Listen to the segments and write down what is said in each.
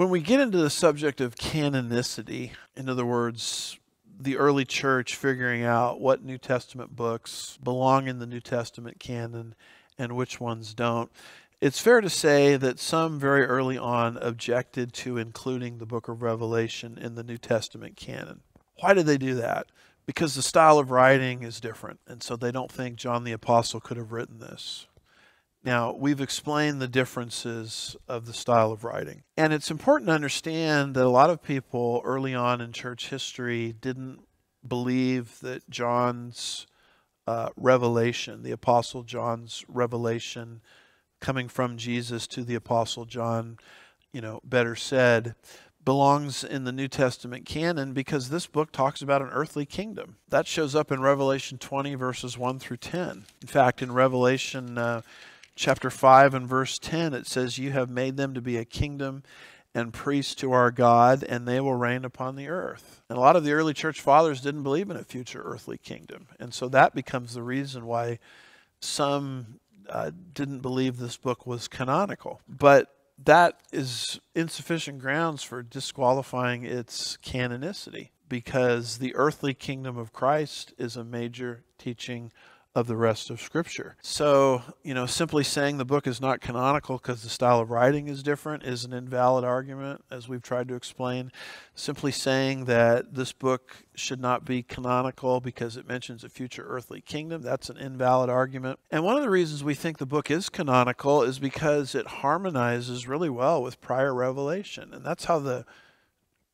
When we get into the subject of canonicity, in other words, the early church figuring out what New Testament books belong in the New Testament canon and which ones don't, it's fair to say that some very early on objected to including the book of Revelation in the New Testament canon. Why did they do that? Because the style of writing is different, and so they don't think John the Apostle could have written this. Now, we've explained the differences of the style of writing. And it's important to understand that a lot of people early on in church history didn't believe that John's uh, revelation, the Apostle John's revelation coming from Jesus to the Apostle John, you know, better said, belongs in the New Testament canon because this book talks about an earthly kingdom. That shows up in Revelation 20, verses 1 through 10. In fact, in Revelation uh, chapter 5 and verse 10, it says, You have made them to be a kingdom and priests to our God, and they will reign upon the earth. And a lot of the early church fathers didn't believe in a future earthly kingdom. And so that becomes the reason why some uh, didn't believe this book was canonical. But that is insufficient grounds for disqualifying its canonicity because the earthly kingdom of Christ is a major teaching of the rest of Scripture. So, you know, simply saying the book is not canonical because the style of writing is different is an invalid argument, as we've tried to explain. Simply saying that this book should not be canonical because it mentions a future earthly kingdom, that's an invalid argument. And one of the reasons we think the book is canonical is because it harmonizes really well with prior revelation. And that's how the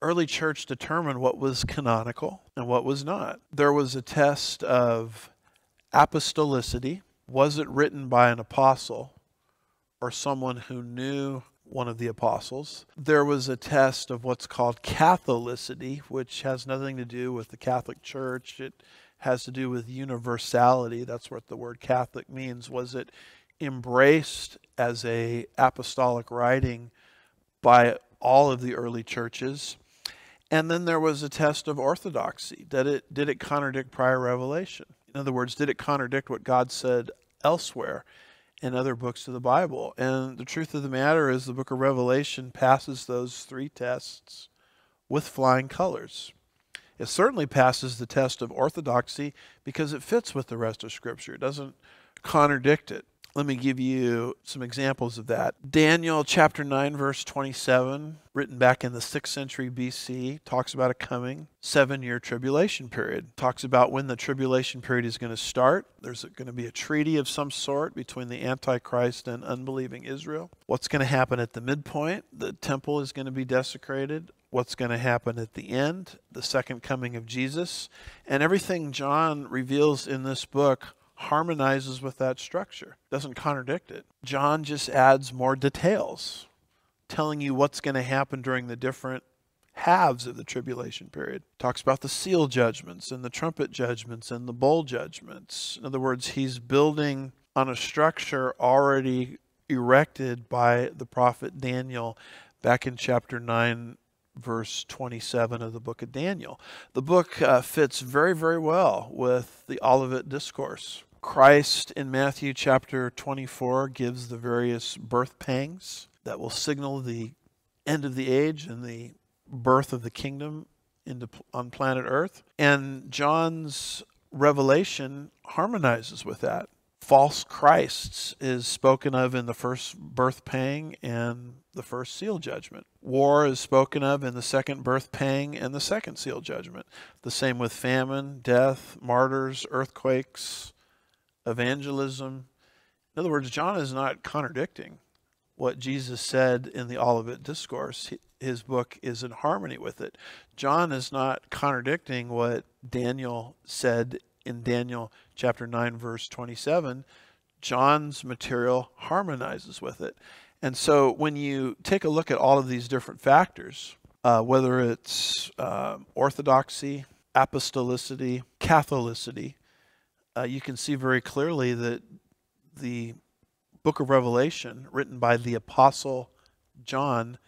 early church determined what was canonical and what was not. There was a test of apostolicity. Was it written by an apostle or someone who knew one of the apostles? There was a test of what's called Catholicity, which has nothing to do with the Catholic Church. It has to do with universality. That's what the word Catholic means. Was it embraced as a apostolic writing by all of the early churches? And then there was a test of orthodoxy. Did it did it contradict prior revelation? In other words, did it contradict what God said elsewhere in other books of the Bible? And the truth of the matter is, the book of Revelation passes those three tests with flying colors. It certainly passes the test of orthodoxy because it fits with the rest of Scripture. It doesn't contradict it. Let me give you some examples of that. Daniel chapter 9, verse 27, written back in the 6th century BC, talks about a coming seven year tribulation period. Talks about when the tribulation period is going to start. There's going to be a treaty of some sort between the Antichrist and unbelieving Israel. What's going to happen at the midpoint? The temple is going to be desecrated what's going to happen at the end, the second coming of Jesus. And everything John reveals in this book harmonizes with that structure, doesn't contradict it. John just adds more details, telling you what's going to happen during the different halves of the tribulation period. Talks about the seal judgments and the trumpet judgments and the bowl judgments. In other words, he's building on a structure already erected by the prophet Daniel back in chapter 9 verse 27 of the book of Daniel. The book uh, fits very, very well with the Olivet Discourse. Christ in Matthew chapter 24 gives the various birth pangs that will signal the end of the age and the birth of the kingdom into, on planet Earth. And John's revelation harmonizes with that. False Christs is spoken of in the first birth pang and the first seal judgment. War is spoken of in the second birth pang and the second seal judgment. The same with famine, death, martyrs, earthquakes, evangelism. In other words, John is not contradicting what Jesus said in the Olivet Discourse. His book is in harmony with it. John is not contradicting what Daniel said in Daniel chapter 9, verse 27. John's material harmonizes with it. And so when you take a look at all of these different factors, uh, whether it's uh, orthodoxy, apostolicity, catholicity, uh, you can see very clearly that the book of Revelation, written by the Apostle John,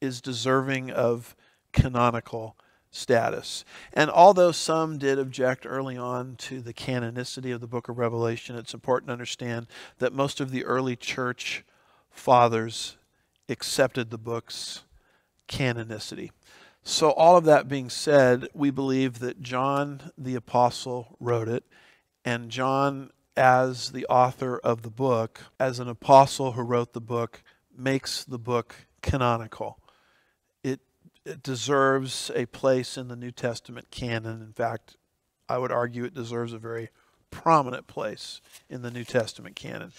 is deserving of canonical status. And although some did object early on to the canonicity of the book of Revelation, it's important to understand that most of the early church fathers accepted the book's canonicity. So, all of that being said, we believe that John the Apostle wrote it, and John, as the author of the book, as an apostle who wrote the book, makes the book canonical. It, it deserves a place in the New Testament canon. In fact, I would argue it deserves a very prominent place in the New Testament canon.